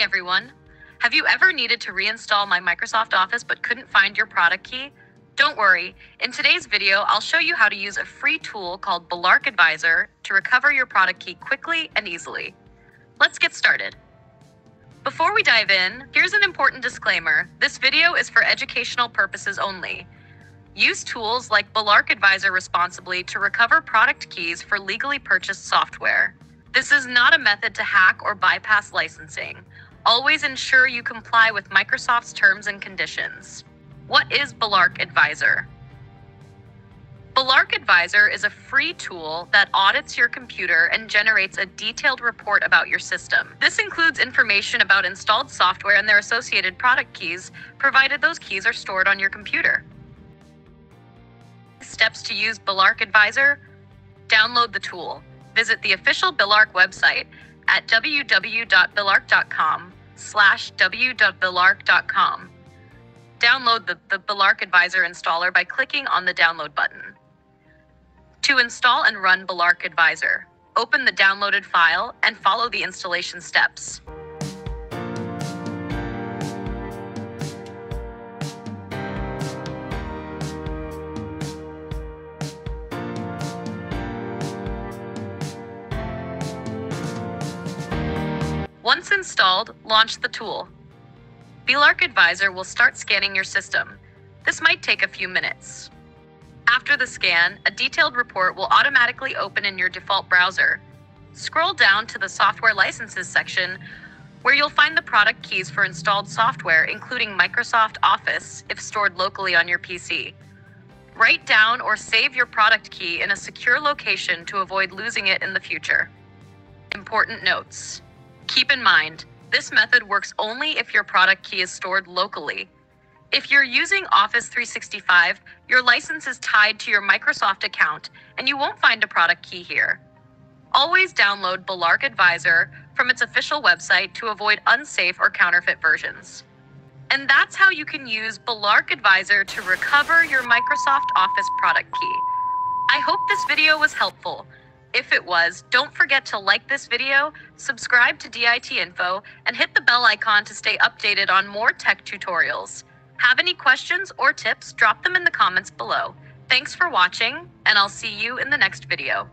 everyone. Have you ever needed to reinstall My Microsoft Office but couldn't find your product key? Don't worry. In today's video, I'll show you how to use a free tool called Belarc Advisor to recover your product key quickly and easily. Let's get started. Before we dive in, here's an important disclaimer. This video is for educational purposes only. Use tools like Belarc Advisor responsibly to recover product keys for legally purchased software. This is not a method to hack or bypass licensing. Always ensure you comply with Microsoft's terms and conditions. What is Belarc Advisor? Belarc Advisor is a free tool that audits your computer and generates a detailed report about your system. This includes information about installed software and their associated product keys, provided those keys are stored on your computer. Steps to use Belarc Advisor Download the tool visit the official Belarc website at www.belarc.com slash w.belarc.com. Download the, the Belarc Advisor installer by clicking on the download button. To install and run Belarc Advisor, open the downloaded file and follow the installation steps. Once installed, launch the tool. Belarc Advisor will start scanning your system. This might take a few minutes. After the scan, a detailed report will automatically open in your default browser. Scroll down to the Software Licenses section, where you'll find the product keys for installed software, including Microsoft Office, if stored locally on your PC. Write down or save your product key in a secure location to avoid losing it in the future. Important notes. Keep in mind, this method works only if your product key is stored locally. If you're using Office 365, your license is tied to your Microsoft account and you won't find a product key here. Always download Belarc Advisor from its official website to avoid unsafe or counterfeit versions. And that's how you can use Belarc Advisor to recover your Microsoft Office product key. I hope this video was helpful. If it was, don't forget to like this video, subscribe to DIT Info, and hit the bell icon to stay updated on more tech tutorials. Have any questions or tips, drop them in the comments below. Thanks for watching, and I'll see you in the next video.